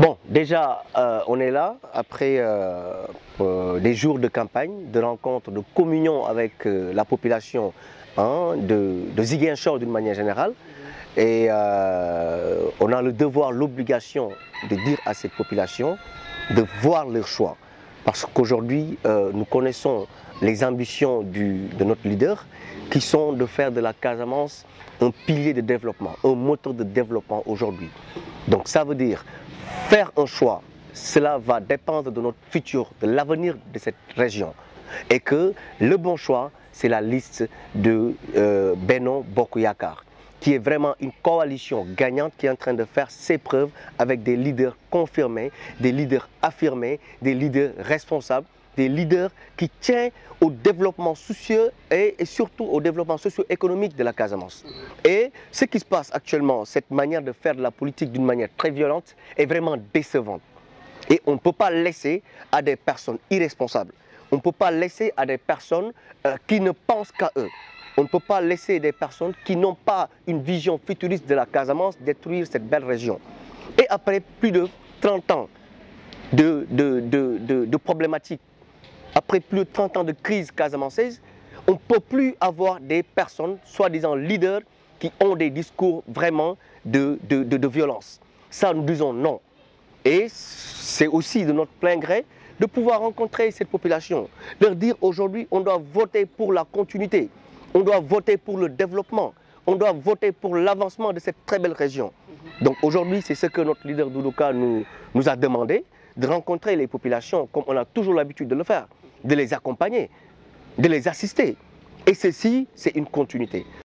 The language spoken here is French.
Bon, déjà, euh, on est là après euh, euh, des jours de campagne, de rencontres, de communion avec la population hein, de, de Ziguinchor d'une manière générale. Et on a le devoir, l'obligation de dire à cette population de voir leur choix. Parce qu'aujourd'hui, nous connaissons les ambitions de notre leader qui sont de faire de la Casamance un pilier de développement, un moteur de développement aujourd'hui. Donc ça veut dire faire un choix, cela va dépendre de notre futur, de l'avenir de cette région. Et que le bon choix, c'est la liste de euh, Beno Bokuyakar, qui est vraiment une coalition gagnante qui est en train de faire ses preuves avec des leaders confirmés, des leaders affirmés, des leaders responsables, des leaders qui tiennent au développement soucieux et, surtout au développement socio-économique de la Casamance. Et ce qui se passe actuellement, cette manière de faire de la politique d'une manière très violente, est vraiment décevante. Et on ne peut pas laisser à des personnes irresponsables, on ne peut pas laisser à des personnes euh, qui ne pensent qu'à eux. On ne peut pas laisser des personnes qui n'ont pas une vision futuriste de la Casamance détruire cette belle région. Et après plus de 30 ans de problématiques, après plus de 30 ans de crise casamançaise, on ne peut plus avoir des personnes, soi-disant leaders, qui ont des discours vraiment de violence. Ça, nous disons non. Et c'est aussi de notre plein gré de pouvoir rencontrer cette population, leur dire aujourd'hui on doit voter pour la continuité, on doit voter pour le développement, on doit voter pour l'avancement de cette très belle région. Donc aujourd'hui, c'est ce que notre leader Doudouka nous, nous a demandé, de rencontrer les populations comme on a toujours l'habitude de le faire, de les accompagner, de les assister. Et ceci, c'est une continuité.